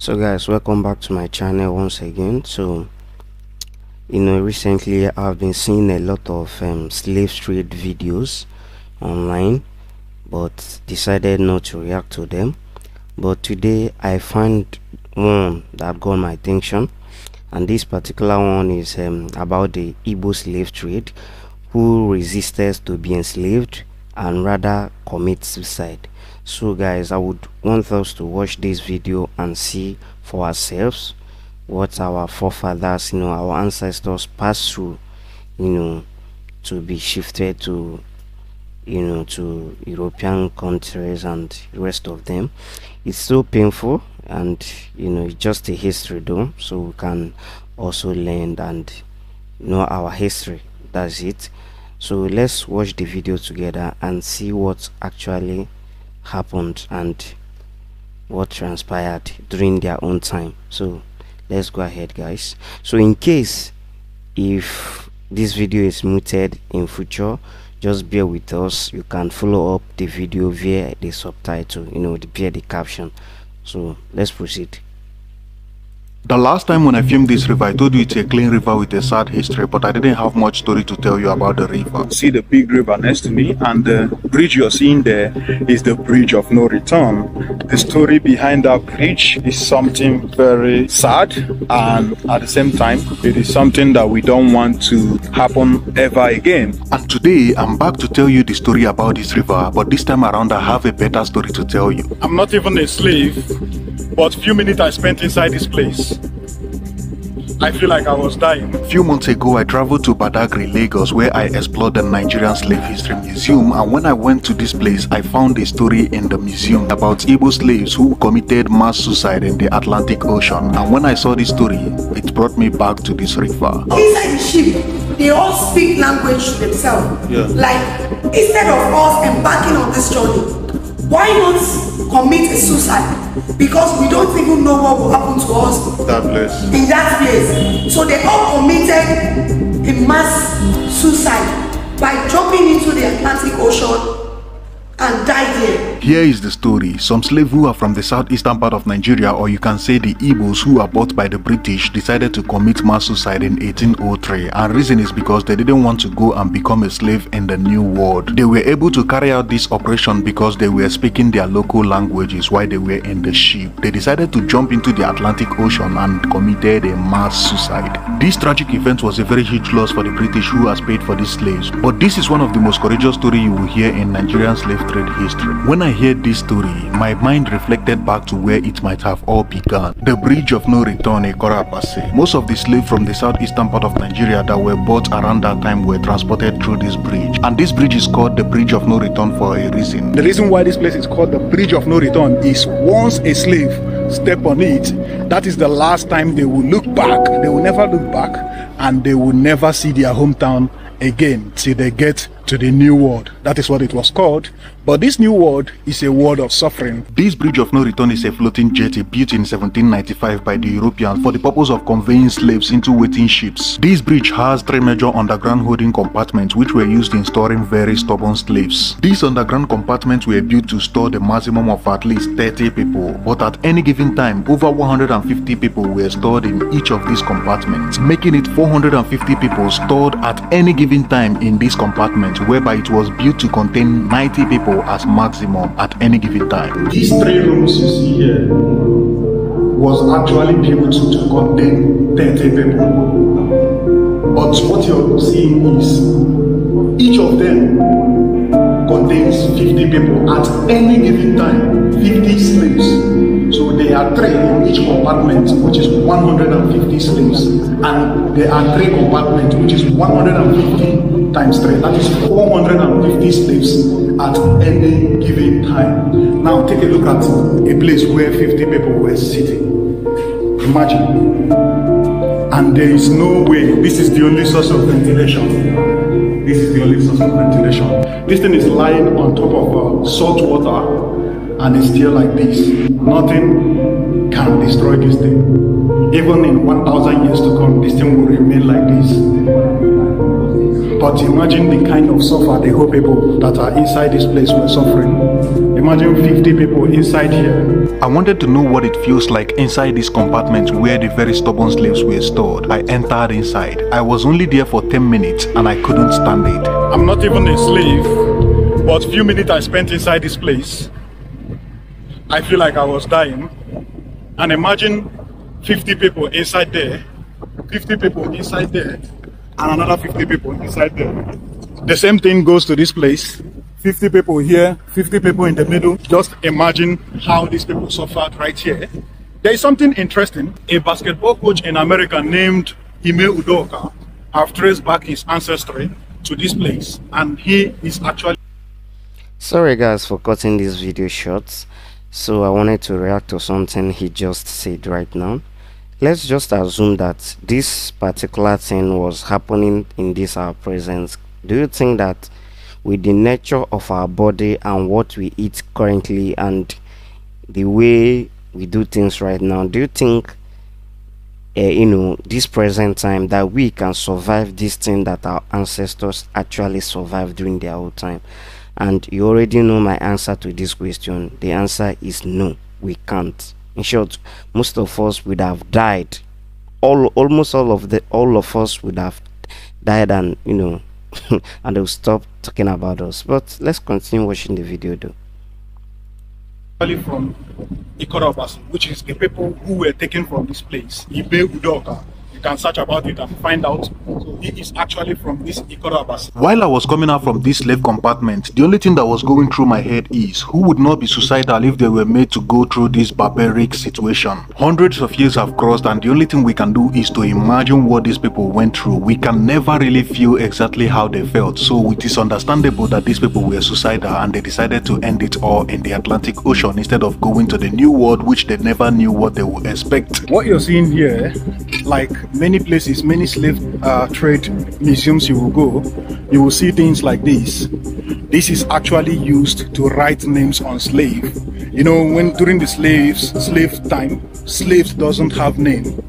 so guys welcome back to my channel once again. So you know recently i've been seeing a lot of um, slave trade videos online but decided not to react to them. But today i find one that got my attention and this particular one is um, about the Igbo slave trade who resisted to be enslaved and rather commit suicide so guys i would want us to watch this video and see for ourselves what our forefathers you know our ancestors passed through you know to be shifted to you know to european countries and rest of them. It's so painful and you know it's just a history though. So we can also learn and know our history. That's it. So let's watch the video together and see what actually happened and what transpired during their own time. So let's go ahead guys. So in case if this video is muted in future just bear with us. You can follow up the video via the subtitle you know via the caption. So let's proceed The last time when I filmed this river, I told you it's a clean river with a sad history, but I didn't have much story to tell you about the river. see the big river next to me and the bridge you're seeing there is the bridge of no return the story behind that bridge is something very sad and at the same time it is something that we don't want to happen ever again And today, I'm back to tell you the story about this river, but this time around I have a better story to tell you. i'm not even a slave but few minutes i spent inside this place i feel like i was dying A few months ago, I traveled to Badagry, Lagos, where I explored the Nigerian Slave History Museum. And when I went to this place, I found a story in the museum about Igbo slaves who committed mass suicide in the Atlantic Ocean. And when I saw this story, it brought me back to this river. inside the ship they all speak language to themselves like instead of us embarking on this journey why not commit a suicide because we don't even know what will happen to us. That place. In that place. So they all committed a mass suicide by jumping into the atlantic ocean and died there Here is the story. Some slaves who are from the southeastern part of Nigeria, or you can say the Igbos who are bought by the British, decided to commit mass suicide in 1803. And reason is because they didn't want to go and become a slave in the new world. They were able to carry out this operation because they were speaking their local languages while they were in the ship. They decided to jump into the Atlantic Ocean and committed a mass suicide. This tragic event was a very huge loss for the British who has paid for these slaves. But this is one of the most courageous stories you will hear in Nigerian slave trade history. When I heard this story, my mind reflected back to where it might have all begun. The bridge of no return, Ikot Abasi. Most of the slaves from the southeastern part of Nigeria that were bought around that time were transported through this bridge. And this bridge is called the bridge of no return for a reason. The reason why this place is called the Bridge of No Return is once a slave step on it, that is the last time they will look back. They will never look back and they will never see their hometown again till they get to the new world. That is what it was called. But this new world is a world of suffering. This bridge of no return is a floating jetty built in 1795 by the Europeans for the purpose of conveying slaves into waiting ships. This bridge has three major underground holding compartments which were used in storing very stubborn slaves. These underground compartments were built to store the maximum of at least 30 people, but at any given time, over 150 people were stored in each of these compartments, making it 450 people stored at any given time in this compartment, whereby it was built to contain 90 people as maximum at any given time. These three rooms you see here was actually built to contain 30 people. But what you're seeing is each of them contains 50 people at any given time, 50 slaves. So there are in each compartment, which is 150 slaves. And there are three compartments, which is 150 times three. That is 450 slaves at any given time. Now take a look at a place where 50 people were sitting. Imagine. And there is no way, this is the only source of ventilation. This is the only source of ventilation. This thing is lying on top of uh, salt water and it's still like this. Nothing can destroy this thing. Even in 1,000 years to come, this thing will remain like this. But imagine the kind of suffer the whole people that are inside this place were suffering. Imagine 50 people inside here. I wanted to know what it feels like inside this compartment where the very stubborn slaves were stored. I entered inside. I was only there for 10 minutes and I couldn't stand it. I'm not even a slave, but few minutes I spent inside this place, I feel like I was dying. And imagine 50 people inside there, 50 people inside there, and another 50 people inside there. The same thing goes to this place. 50 people here, 50 people in the middle. Just imagine how these people suffered right here. There is something interesting. A basketball coach in America named Ime Udoka have traced back his ancestry to this place and he is actually sorry guys for cutting this video short so i wanted to react to something he just said right now. Let's just assume that this particular thing was happening in this our presence. Do you think that with the nature of our body and what we eat currently and the way we do things right now do you think uh, you know this present time that we can survive this thing that our ancestors actually survived during their whole time and you already know my answer to this question. The answer is no we can't. In short most of us would have died. All almost all of the all of us would have died and you know and they'll stop talking about us. But let's continue watching the video though. From Ikot Abasi, which is the people who were taken from this place, Ime Udoka. You can search about it and find out. So he is actually from this Ikot Abasi. While I was coming out from this slave compartment, the only thing that was going through my head is who would not be suicidal if they were made to go through this barbaric situation? Hundreds of years have crossed and the only thing we can do is to imagine what these people went through. We can never really feel exactly how they felt. So it is understandable that these people were suicidal and they decided to end it all in the Atlantic Ocean instead of going to the new world which they never knew what they would expect. What you're seeing here, like many places, many slave uh, trade museums you will go, you will see things like this. This is actually used to write names on slave. You know, when during the slaves slave time, slaves doesn't have name.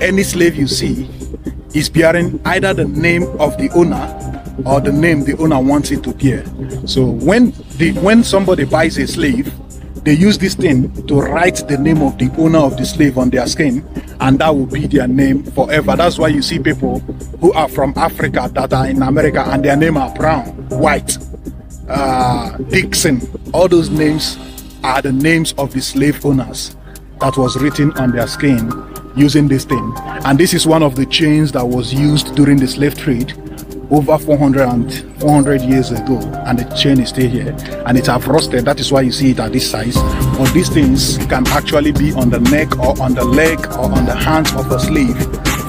Any slave you see is bearing either the name of the owner or the name the owner wants it to bear. So when the when somebody buys a slave, they use this thing to write the name of the owner of the slave on their skin and that will be their name forever. That's why you see people who are from africa that are in america and their name are brown white uh, dixon. All those names are the names of the slave owners that was written on their skin using this thing. And this is one of the chains that was used during the slave trade over 400 and 400 years ago and the chain is still here. And it have rusted. That is why you see it at this size. But these things can actually be on the neck or on the leg or on the hands of a slave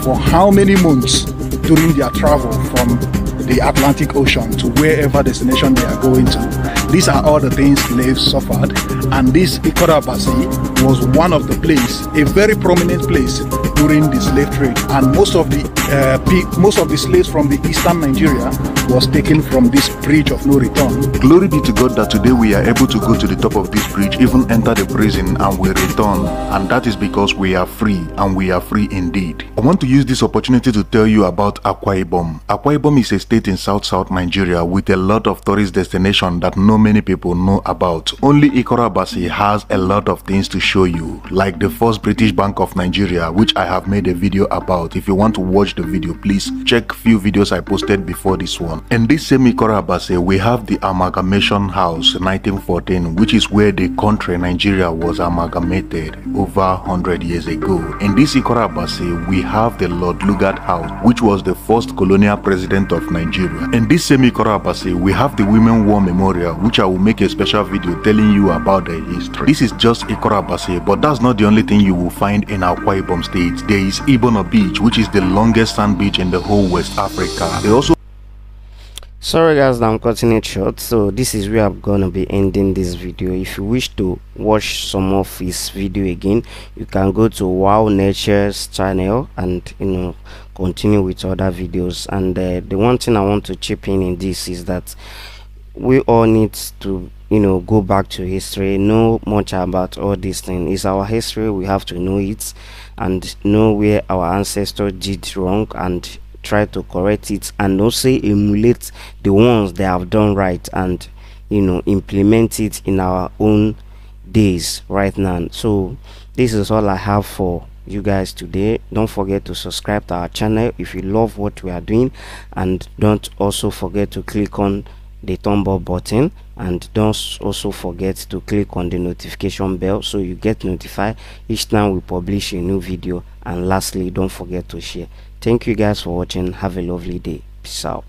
for how many months during their travel from the Atlantic Ocean to wherever destination they are going to. These are all the things slaves suffered. And this Ikot Abasi was one of the place, a very prominent place during the slave trade and most of the uh, most of the slaves from the eastern Nigeria was taken from this bridge of no return. Glory be to God that today we are able to go to the top of this bridge, even enter the prison and we return and that is because we are free and we are free indeed. I want to use this opportunity to tell you about Akwa Ibom. Akwa Ibom is a state in south-south Nigeria with a lot of tourist destinations that no many people know about. Only Ikot Abasi has a lot of things to show you like the first British Bank of Nigeria which I have made a video about. If you want to watch the video please check few videos I posted before this one. In this same Ikot Abasi we have the Amalgamation House 1914 which is where the country Nigeria was amalgamated over 100 years ago. In this Ikot Abasi we have the Lord Lugard House which was the first colonial president of Nigeria. In this same Ikot Abasi we have the Women War Memorial which I will make a special video telling you about the history. This is just Ikot Abasi but that's not the only thing you will find in Akwa Ibom state. There is Ibeno Beach which is the longest sand beach in the whole West Africa. They also sorry guys i'm cutting it short so this is where i'm gonna be ending this video if you wish to watch some of his video again you can go to Wowneche's channel and you know continue with other videos and uh, the one thing i want to chip in in this is that we all need to you know go back to history know much about all these things. It's our history we have to know it and know where our ancestors did wrong and try to correct it and also emulate the ones they have done right and you know implement it in our own days right now. So this is all i have for you guys today. Don't forget to subscribe to our channel if you love what we are doing and don't also forget to click on the thumb up button and don't also forget to click on the notification bell so you get notified each time we publish a new video. And lastly don't forget to share. Thank you guys for watching. Have a lovely day. Peace out